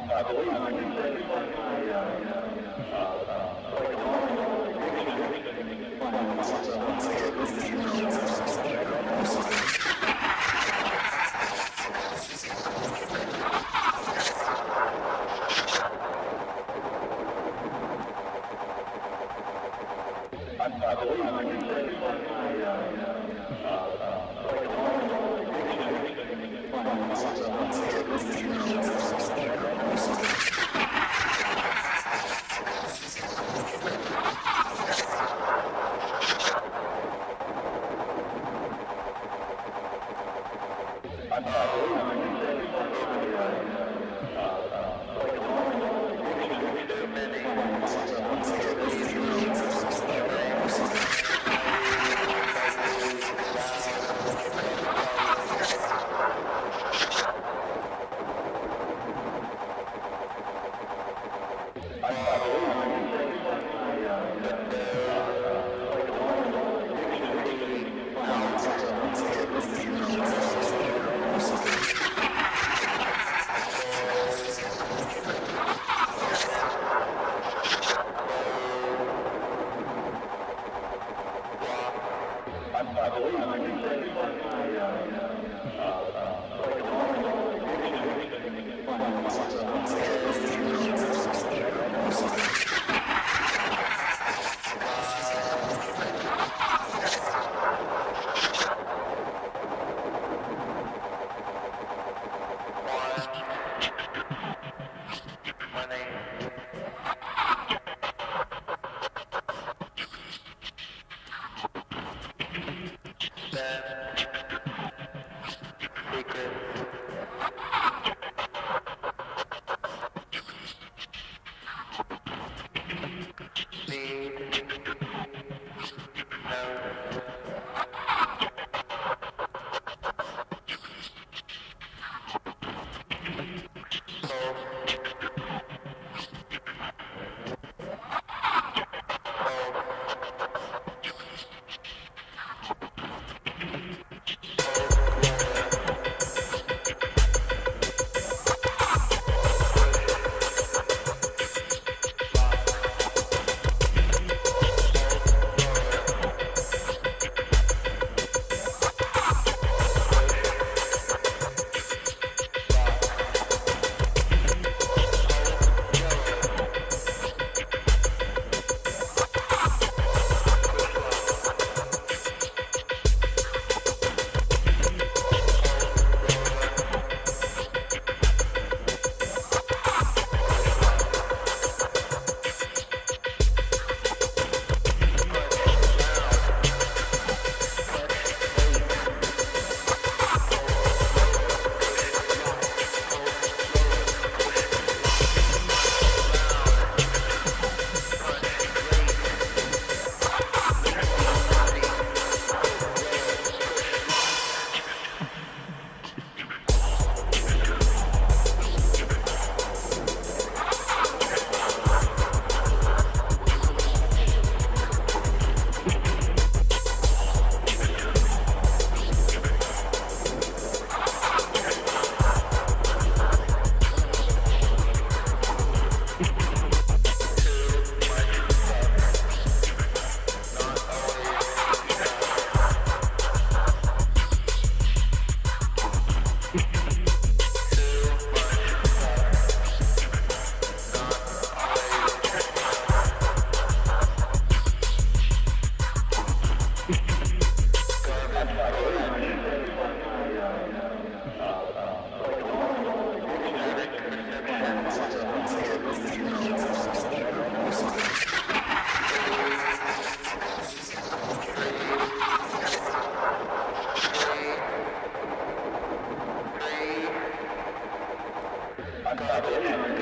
I believe I mean, uh, I believe. Acabou.